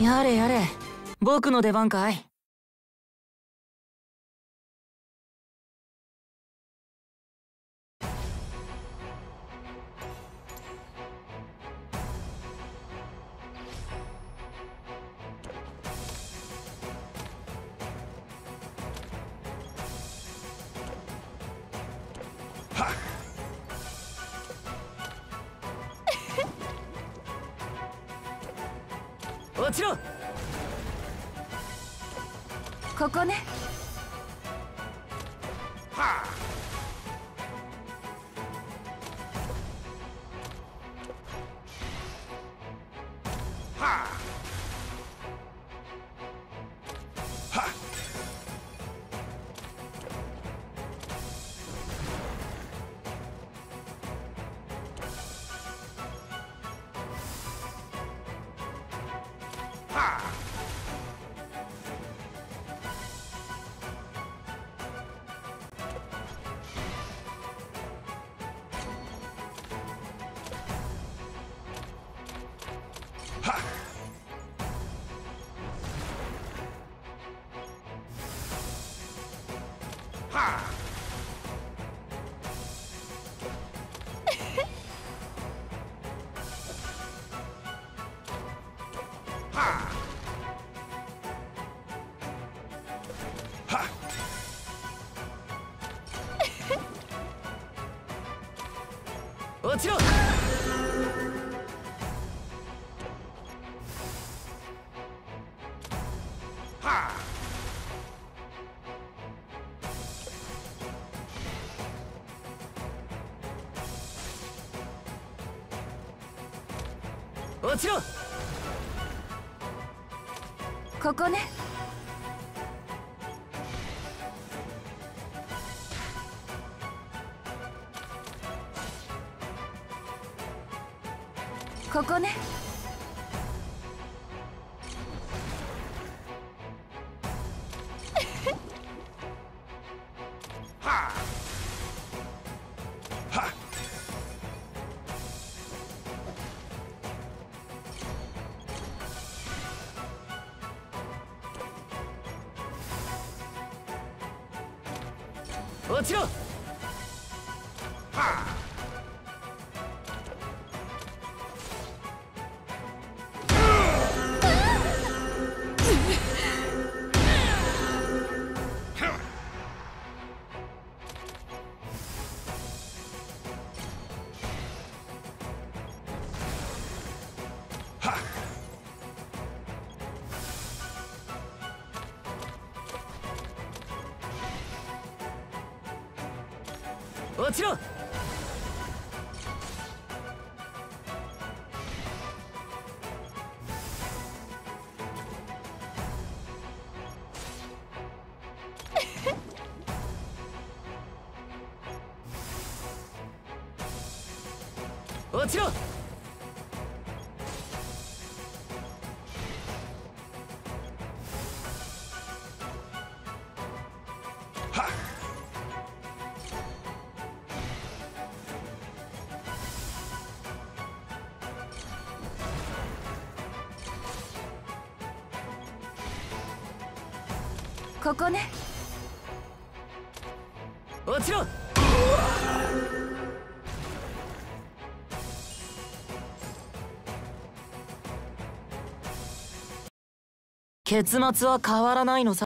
やれやれ。僕の出番かい。落ちろここね。落ちろ落ちろ。ここね。ここね。落ちろ。落ちろ。落ちろ。ここね。落ちろ。結末は変わらないのさ